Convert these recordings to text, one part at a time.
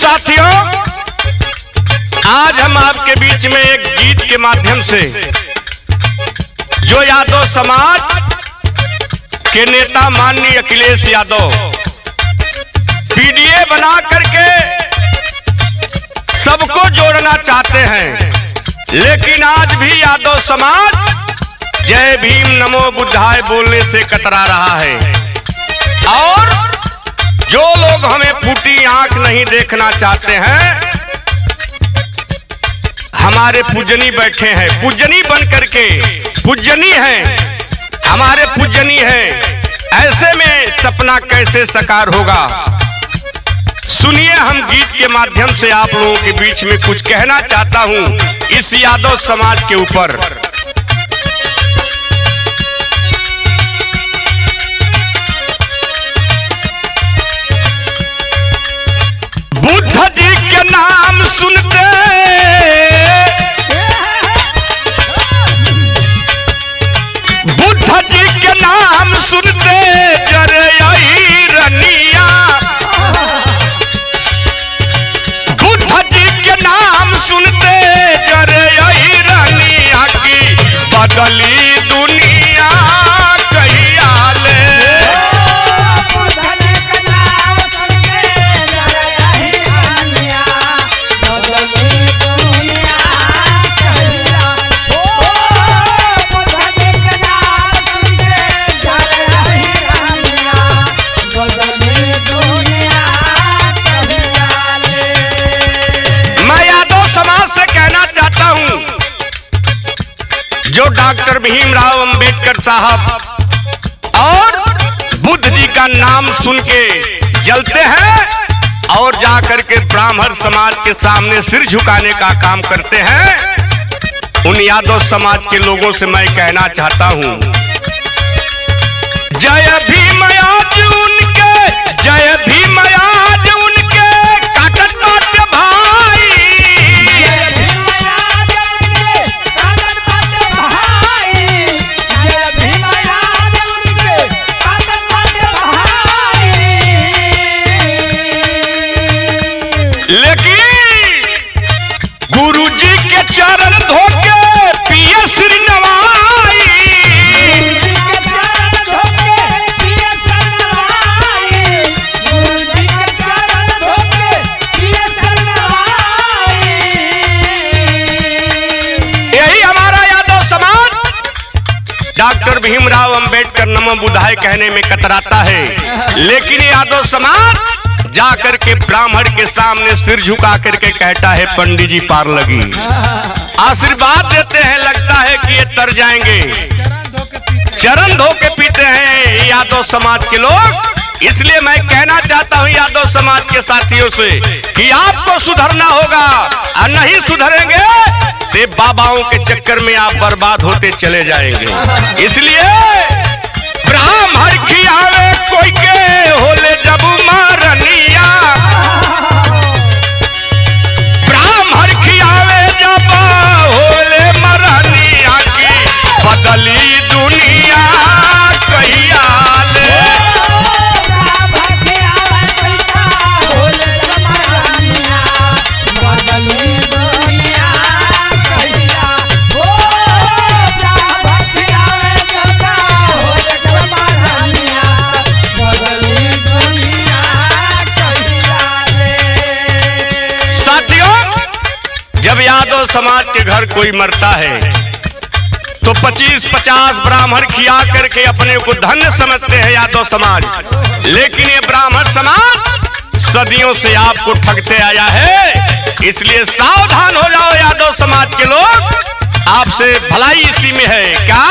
साथियों, आज हम आपके बीच में एक गीत के माध्यम से जो यादव समाज के नेता माननीय अखिलेश यादव पीडीए बना करके सबको जोड़ना चाहते हैं। लेकिन आज भी यादव समाज जय भीम नमो बुद्धाय बोलने से कतरा रहा है। और जो लोग हमें फूटी नहीं देखना चाहते हैं। हमारे पूजनी बैठे हैं। पूजनी बन करके पूजनी हैं। हमारे पूजनी हैं। ऐसे में सपना कैसे साकार होगा? सुनिए हम गीत के माध्यम से आप लोगों के बीच में कुछ कहना चाहता हूँ इस यादव समाज के ऊपर। बुद्ध जी का नाम सुन के जलते हैं और जाकर के ब्राह्मण समाज के सामने सिर झुकाने का काम करते हैं। उन यादव समाज के लोगों से मैं कहना चाहता हूँ, जय समाज। जाकर के ब्राह्मण के सामने सिर झुका करके कहता है, पंडित जी, पार लगी। आशीर्वाद देते हैं, लगता है कि ये तर जाएँगे। चरण धो के पीते हैं यादव समाज के लोग। इसलिए मैं कहना चाहता हूँ, यादव समाज के साथियों से, कि आपको सुधरना होगा, और नहीं सुधरेंगे तो बाबाओं के चक्कर में आप बर्बाद होते चले जाएँगे। इसलिए ब्राह्मण खियावे कोई के होले जब मारनिया। यादव समाज के घर कोई मरता है तो 25-50 ब्राह्मण खिया करके अपने को धन्य समझते हैं यादव समाज। लेकिन ये ब्राह्मण समाज सदियों से आपको ठगते आया है, इसलिए सावधान हो जाओ यादव समाज के लोग। आपसे भलाई इसी में है, क्या?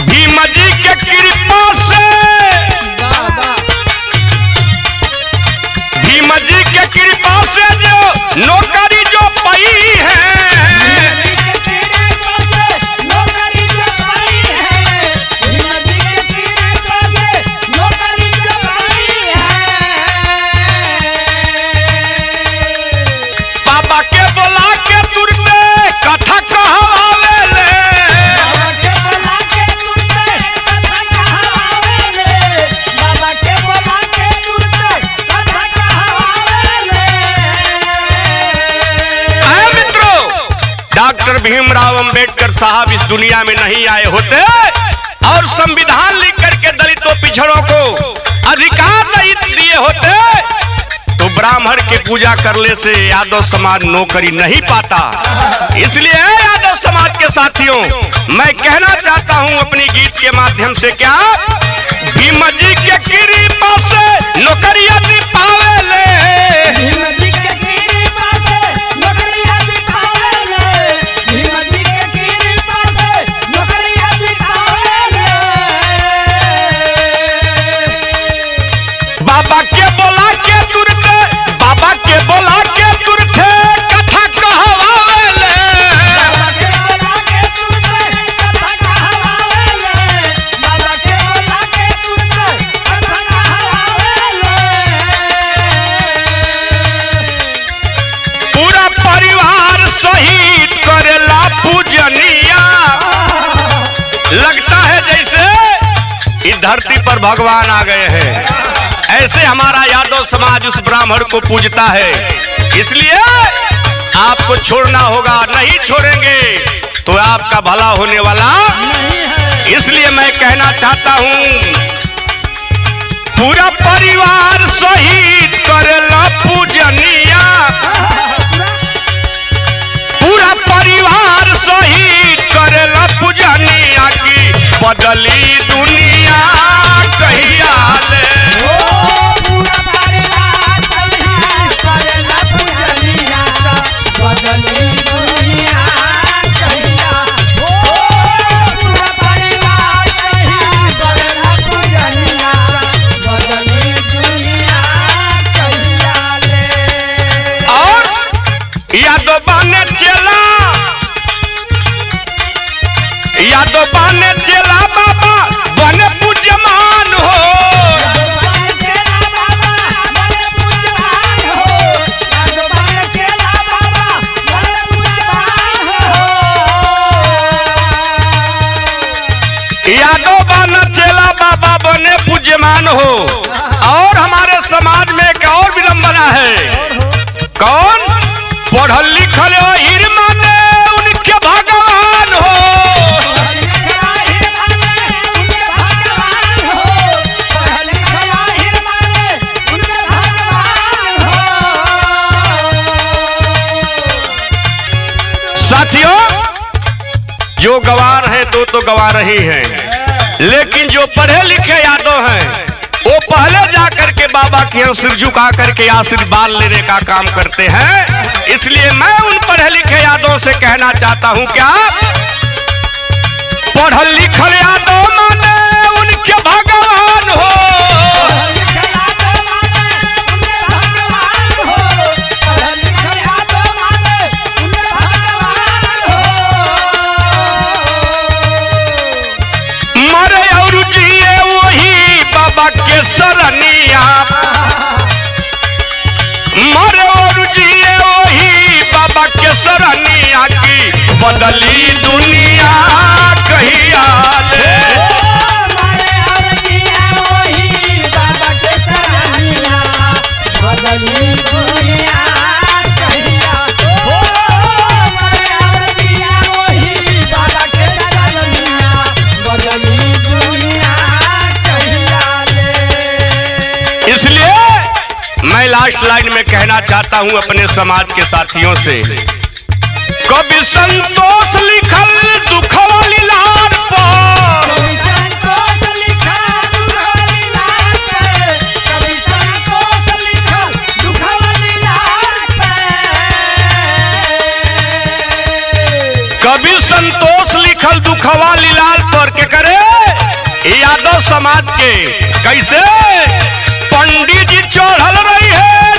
भीम जी के साहब इस दुनिया में नहीं आए होते और संविधान लिख करके दलितों पिछड़ों को अधिकार नहीं दिए होते तो ब्राह्मण की पूजा करने से यादव समाज नौकरी नहीं पाता। इसलिए यादव समाज के साथियों, मैं कहना चाहता हूँ अपनी गीत के माध्यम से क्या भीम जी के कृपा इस धरती पर भगवान आ गए हैं। ऐसे हमारा यादव समाज उस ब्राह्मण को पूजता है। इसलिए आपको छोड़ना होगा, नहीं छोड़ेंगे। तो आपका भला होने वाला इसलिए मैं कहना चाहता हूँ, पूरा परिवार शहीद करेला पूजनिया। बने हो। और हमारे समाज में एक और विडम्बना है। कौन? पढ़ल लिखल हो भगवान हो। साथियों, जो गवार है, दो तो गवार ही हैं। लेकिन जो पढ़े लिखे यादव हैं। वो पहले जाकर के बाबा के यहाँ सिर झुका करके आशीर्वाद लेने का काम करते हैं। इसलिए मैं उन पढ़े लिखे यादों से कहना चाहता हूँ, क्या? पढ़ल लिखल यादों माने उनके भगवान लास्ट लाइन में कहना चाहता हूँ अपने समाज के साथियों से। कवि संतोष लिखल दुख वाली लाल पर। कवि संतोष लिखल दुखवा लीलाल पर। के करे? यादव समाज के कैसे? पंडित जी चढ़ल रही है।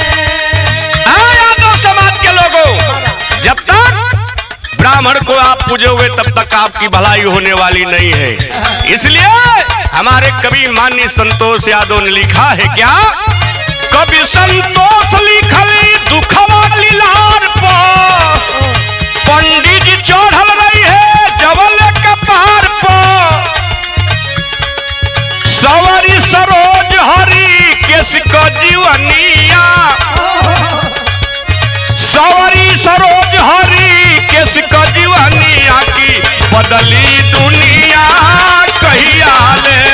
हाँ, यादव समाज के लोगों जब तक ब्राह्मण को आप पूजोगे तब तक आपकी भलाई होने वाली नहीं है। इसलिए हमारे कवि मान्य संतोष यादव ने लिखा है क्या? कवि संतोष लिखल दुखवा लीलार पर। पंडित जी चढ़ल रही है जबल कपार पर। सवरी सरोज हरी केस क जीवनिया। सवरी सरोज हरी केस क जीवनिया की बदली दुनिया कहिया ले।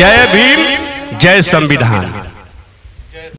जय भीम जय संविधान।